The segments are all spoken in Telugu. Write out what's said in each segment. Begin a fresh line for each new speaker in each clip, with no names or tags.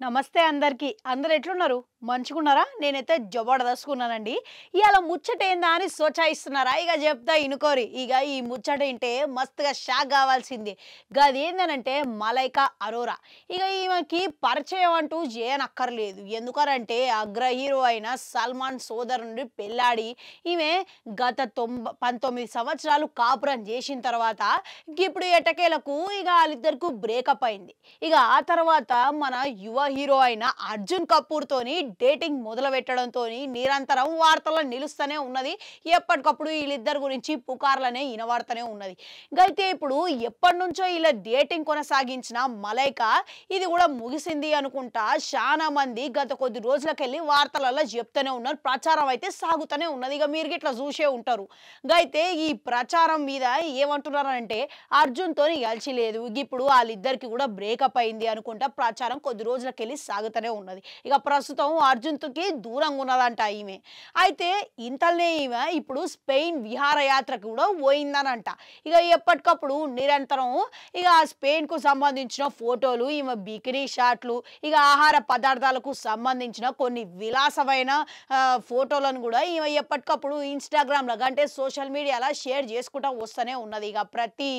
నమస్తే అందరికీ. అందరు ఎట్లున్నారు? మంచుకున్నారా? నేనైతే జబర్దస్తుకున్నానండి ఇవాళ ముచ్చట ఏందా అని సోచాయిస్తున్నారా? ఇక చెప్తా ఇనుకోరి. ఇక ఈ ముచ్చట ఏంటే మస్తుగా షాక్ కావాల్సింది. గది ఏందనంటే మలైకా అరోరా. ఇక ఈమెకి పరిచయం అంటూ చేయనక్కర్లేదు. ఎందుకనంటే అగ్ర హీరో అయిన సల్మాన్ సోదరు నుండి పెళ్ళాడి ఈమె గత తొంభ పంతొమ్మిది సంవత్సరాలు కాపురం చేసిన తర్వాత ఇప్పుడు ఎటకేలకు ఇక వాళ్ళిద్దరికి బ్రేకప్ అయింది. ఇక ఆ తర్వాత మన యువ హీరో అయిన అర్జున్ కపూర్తోని డేటింగ్ మొదలుపెట్టడంతో నిరంతరం వార్తల్లో నిలుస్తూనే ఉన్నది. ఎప్పటికప్పుడు వీళ్ళిద్దరి గురించి పుకార్లనే వినవాడుతూనే ఉన్నది. అయితే ఇప్పుడు ఎప్పటి నుంచో ఇలా డేటింగ్ కొనసాగించిన మలైక ఇది కూడా ముగిసింది అనుకుంటా. చాలా మంది గత కొద్ది రోజులకెళ్ళి వార్తలలో చెప్తూనే ఉన్నారు. ప్రచారం అయితే సాగుతూనే ఉన్నది. ఇక మీరు ఇట్లా చూసే ఉంటారు. అయితే ఈ ప్రచారం మీద ఏమంటున్నారంటే అర్జున్తో తోని కలిసి లేదు. ఇప్పుడు వాళ్ళిద్దరికి కూడా బ్రేకప్ అయింది అనుకుంటా. ప్రచారం కొద్ది రోజులకెళ్ళి సాగుతూనే ఉన్నది. ఇక ప్రస్తుతం అర్జున్కి దూరంగా ఉన్నదంట ఈమె. అయితే ఇంతలనే ఈమె ఇప్పుడు స్పెయిన్ విహారయాత్రకు కూడా పోయిందనంట. ఇక ఎప్పటికప్పుడు నిరంతరం ఇక ఆ స్పెయిన్కు సంబంధించిన ఫోటోలు ఈమె బికినీ షాట్లు ఇక ఆహార పదార్థాలకు సంబంధించిన కొన్ని విలాసమైన ఫోటోలను కూడా ఈమె ఎప్పటికప్పుడు ఇన్స్టాగ్రామ్లో అంటే సోషల్ మీడియాలో షేర్ చేసుకుంటూ వస్తూనే ఉన్నది ఇక ప్రతి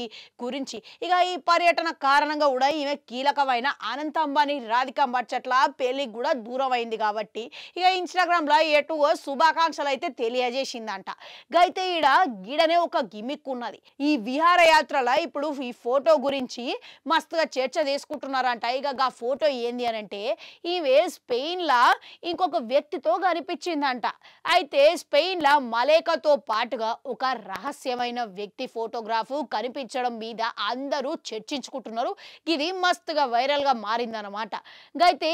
గురించి. ఇక ఈ పర్యటన కారణంగా కూడా ఈమె కీలకమైన అనంత అంబానీ రాధిక మర్చట్ల పెళ్ళికి కూడా దూరం అయింది కాబట్టి ఇక ఇన్స్టాగ్రామ్లో ఎటు శుభాకాంక్షలు అయితే తెలియజేసిందంట. అయితే ఈడ గీడనే ఒక గిమిక్ ఉన్నది. ఈ విహారయాత్రలో ఇప్పుడు ఈ ఫోటో గురించి మస్తుగా చర్చ చేసుకుంటున్నారంట. ఇక ఆ ఫోటో ఏంది అని అంటే ఈమె స్పెయిన్లా ఇంకొక వ్యక్తితో కనిపించిందంట. అయితే స్పెయిన్లా మలేకతో పాటుగా ఒక రహస్యమైన వ్యక్తి ఫోటోగ్రాఫ్ కనిపించడం మీద అందరూ చర్చించుకుంటున్నారు. ఇది మస్తుగా వైరల్గా మారిందనమాట అయితే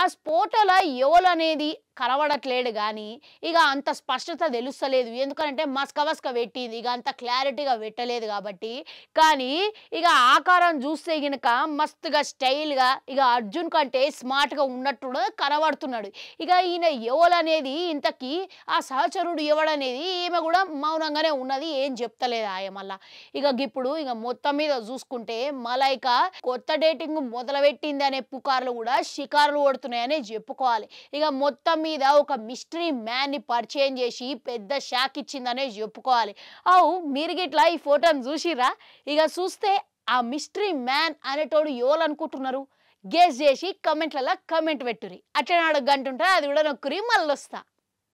ఆ ఫోటోలో ఎవరు అనేది కనబడట్లేడు కానీ ఇక అంత స్పష్టత తెలుస్తలేదు. ఎందుకంటే మస్కవస్క పెట్టింది. ఇక అంత క్లారిటీగా పెట్టలేదు కాబట్టి. కానీ ఇక ఆకారం చూస్తే గనుక మస్తుగా స్టైల్గా ఇక అర్జున్ కంటే స్మార్ట్గా ఉన్నట్టు కూడా కనబడుతున్నాడు. ఇక ఈయన ఎవరు అనేది ఇంతకీ ఆ సహచరుడు ఎవడనేది ఈమె కూడా మౌనంగానే ఉన్నది. ఏం చెప్తలేదు ఆయన మళ్ళా. ఇక ఇప్పుడు ఇక మొత్తం మీద చూసుకుంటే మలైక కొత్త డేటింగ్ మొదలుపెట్టింది అనే పుకార్లు కూడా షికారులు కొడుతున్నాయని చెప్పుకోవాలి. ఇక మొత్తం మీద ఒక మిస్టరీ మ్యాన్ని పరిచయం చేసి పెద్ద షాక్ ఇచ్చిందనే చెప్పుకోవాలి. అవు మీరు గిట్లా ఈ ఫోటోని చూసిరా ఇక చూస్తే ఆ మిస్టరీ మ్యాన్ అనేటోడు ఎవరనుకుంటున్నారు? గేస్ గెస్ చేసి కమెంట్లలో కమెంట్ పెట్టురి అట్లనే అడగంటుంటారు అది కూడా నొక్కురి మళ్ళీ వస్తా